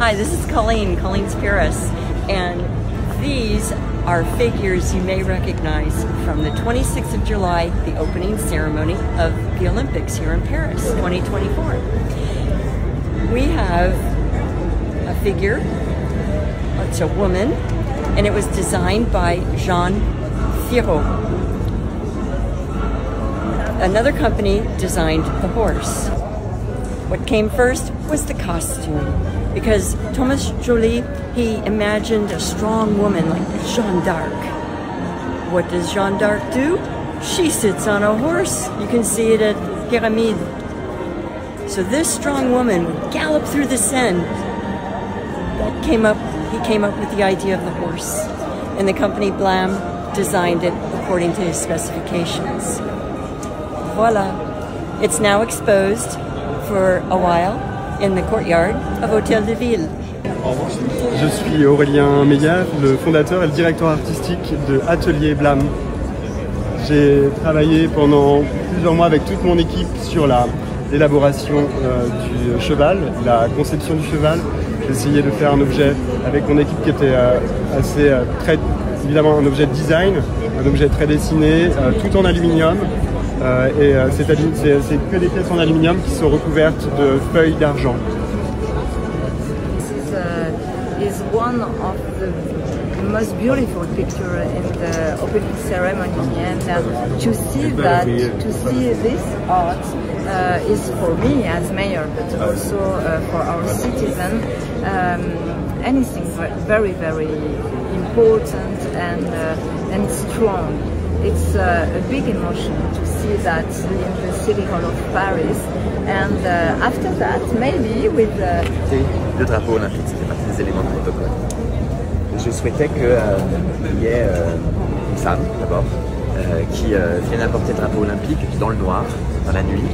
Hi, this is Colleen, Colleen's Paris, and these are figures you may recognize from the 26th of July, the opening ceremony of the Olympics here in Paris 2024. We have a figure, it's a woman, and it was designed by Jeanne Friot. Another company designed the horse. What came first was the costume because Thomas Jolly, he imagined a strong woman like Jeanne d'Arc. What does Jeanne d'Arc do? She sits on a horse. You can see it at Pyramide. So this strong woman would gallop through the Seine. That came up, he came up with the idea of the horse. And the company Blam designed it according to his specifications. Voila. It's now exposed for a while in the courtyard of Hôtel de Ville. Je suis Aurélien Meyer, le fondateur et le directeur artistique de Atelier Blam. J'ai travaillé pendant plusieurs mois avec toute mon équipe sur l'élaboration euh, du cheval, la conception du cheval. J'ai essayé de faire un objet avec mon équipe qui était euh, assez euh, très, évidemment un objet de design, un objet très dessiné, tout en aluminium, euh, et euh, c'est que des pièces en aluminium qui sont recouvertes de feuilles d'argent. This uh, is one of the most beautiful picture in the opening ceremony and uh, to see that to see this art uh, is for me as mayor but also uh, for our citizen um, anything very very important and uh, and strong it's uh, a big emotion to see that in the City Hall of Paris. And uh, after that, maybe with... Uh... Le drapeau olympique, c'était partie des éléments de protocole. Je souhaitais qu'il euh, y ait euh, une femme, d'abord, euh, qui vienne apporter le drapeau olympique dans le noir, dans la nuit,